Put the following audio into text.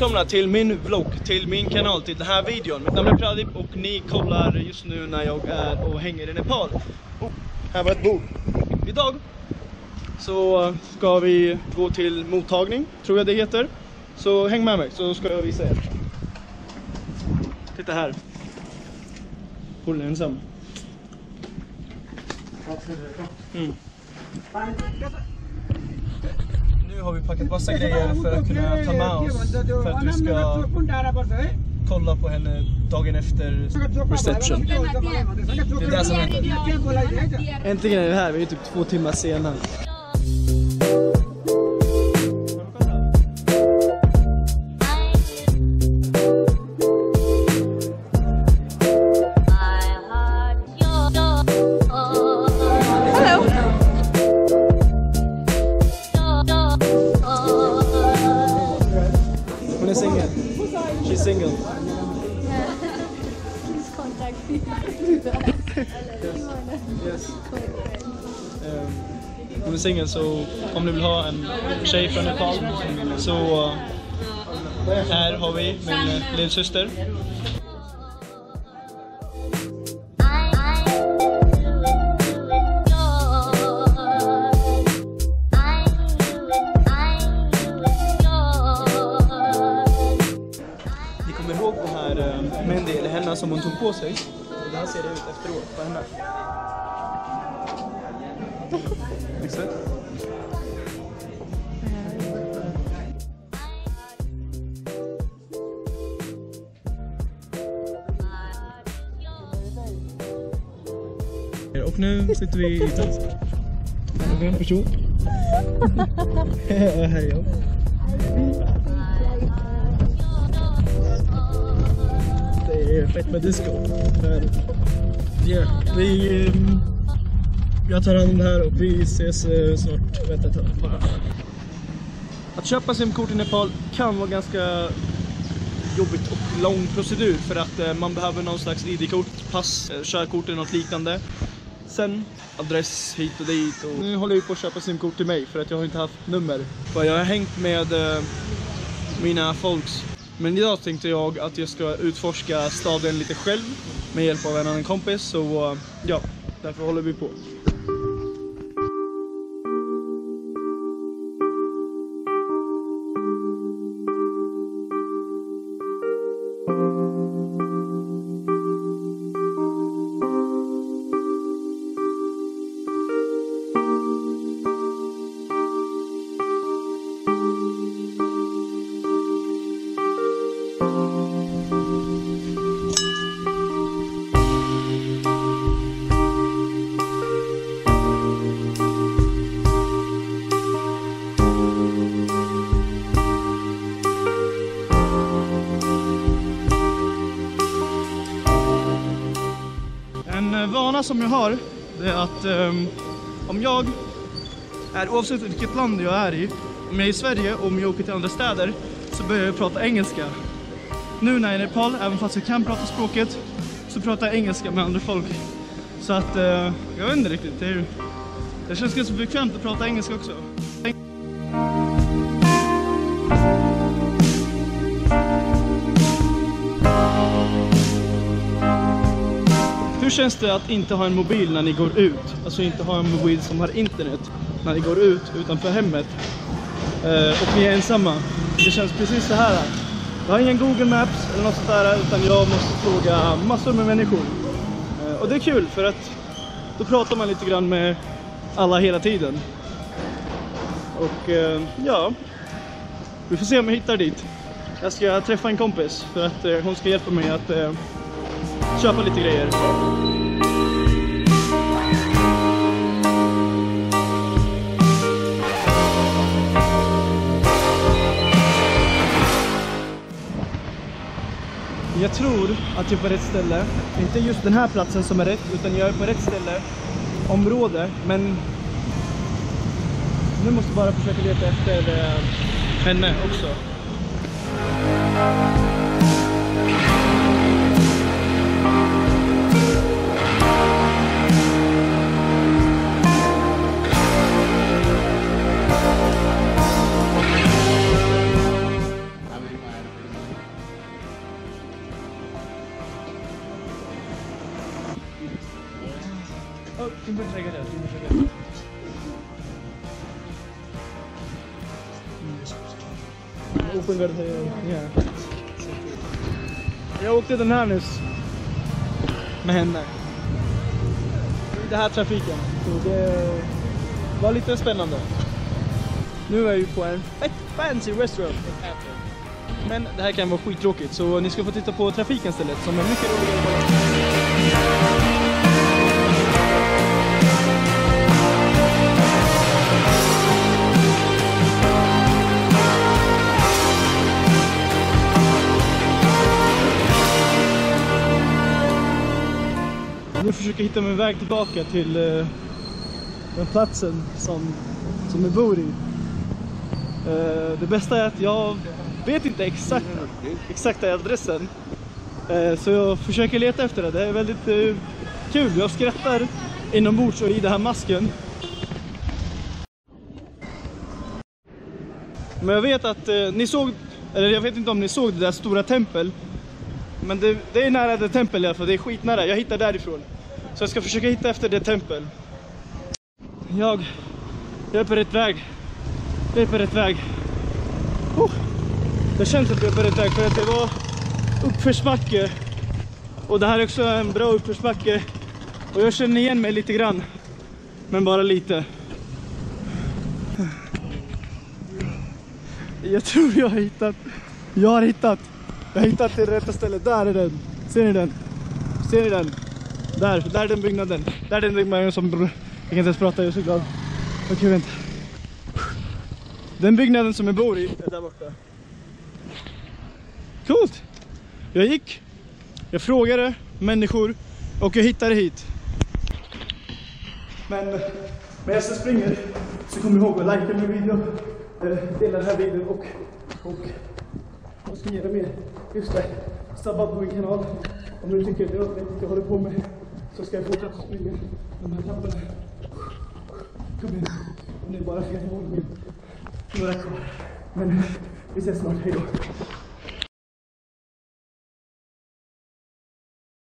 välkomna till min vlogg, till min kanal, till den här videon. Mitt namn är Pradip och ni kollar just nu när jag är och hänger i Nepal. Och här var ett bord. Idag så eh, ska vi gå till mottagning, tror jag det heter. Så häng med mig så ska jag visa er. Titta här. Hon är ensam. Mm. Nu har vi packat massa grejer för att kunna ta med oss för att vi ska kolla på henne dagen efter reception. Det är det som händer. Äntligen är vi här, vi är typ två timmar sena. Ehm, hon är singel så om ni vill ha en tjej från Nepal så eh, här har vi min eh, lillsyster. Ni kommer ihåg den här eh, Mendy, eller henna som hon tog på sig? Det här ser det ut efteråt på henne. Exakt. Och nu sitter vi i taxi. Här har vi en person. Hej ja. Det är fett med disco. Här. Ja, vi, ehm, jag tar hand om det här och vi ses eh, snart. Vänta ett tag. Att köpa simkort i Nepal kan vara ganska jobbigt och lång procedur för att eh, man behöver någon slags ID-kort, pass, eh, körkort eller något liknande. Sen adress hit och dit och nu håller vi på att köpa simkort till mig för att jag har inte haft nummer. För jag har hängt med eh, mina folks. Men idag tänkte jag att jag ska utforska staden lite själv med hjälp av en annan kompis så ja, därför håller vi på. Dilemma som jag har det är att um, om jag är oavsett vilket land jag är i, om jag är i Sverige och om jag åker till andra städer så börjar jag prata engelska. Nu när jag är i Nepal, även fast jag kan prata språket, så pratar jag engelska med andra folk. Så att uh, jag vet inte riktigt, det, är, det känns ganska bekvämt att prata engelska också. Hur känns det att inte ha en mobil när ni går ut? Alltså inte ha en mobil som har internet när ni går ut utanför hemmet. Eh, och ni är ensamma. Det känns precis så här. Jag har ingen Google Maps eller något sånt där utan jag måste fråga massor med människor. Eh, och det är kul för att då pratar man lite grann med alla hela tiden. Och eh, ja, vi får se om jag hittar dit. Jag ska träffa en kompis för att eh, hon ska hjälpa mig att eh, köpa lite grejer. Jag tror att jag är på rätt ställe. Inte just den här platsen som är rätt, utan jag är på rätt ställe. område, men nu måste jag bara försöka leta efter eh, henne också. Oh, timber check it out, timber check it out. Open yeah. Jag åkte den här nyss. Med henne. Eh, I den här trafiken. Så det var lite spännande. Nu är vi på en fett fancy restaurant. Men det här kan vara skittråkigt så ni ska få titta på trafiken istället som är mycket roligare. Nu försöker jag hitta min väg tillbaka till eh, den platsen som, som jag bor i. Eh, det bästa är att jag vet inte exakt exakta adressen. Eh, så jag försöker leta efter det. Det är väldigt eh, kul. Jag skrattar inombords och i den här masken. Men jag vet att eh, ni såg, eller jag vet inte om ni såg det där stora tempel. Men det, det är nära det tempel i alla fall, det är skitnära. Jag hittar därifrån. Så jag ska försöka hitta efter det tempel. Jag, jag är på rätt väg. Jag är på rätt väg. Oh, det känns att jag är på rätt väg för att det var uppförsbacke. Och det här är också en bra uppförsbacke. Och jag känner igen mig lite grann. Men bara lite. Jag tror jag har hittat. Jag har hittat. Jag har hittat till rätta stället. Där är den. Ser ni den? Ser ni den? Där, där är den byggnaden. Där är den byggnaden som... Jag kan inte ens prata, jag är så glad. Okej, vänta. Den byggnaden som jag bor i är där borta. Coolt! Jag gick, jag frågade människor och jag hittade hit. Men medan jag springer så kom ihåg att likea min video, dela den här videon och, och vad ska jag mer? Just det, sabbat på min kanal. Om du tycker att jag vet att jag håller på med så ska jag fortsätta springa de här trapporna. Kom igen, om det är bara flera mål. Några kvar. Men vi ses snart, hejdå.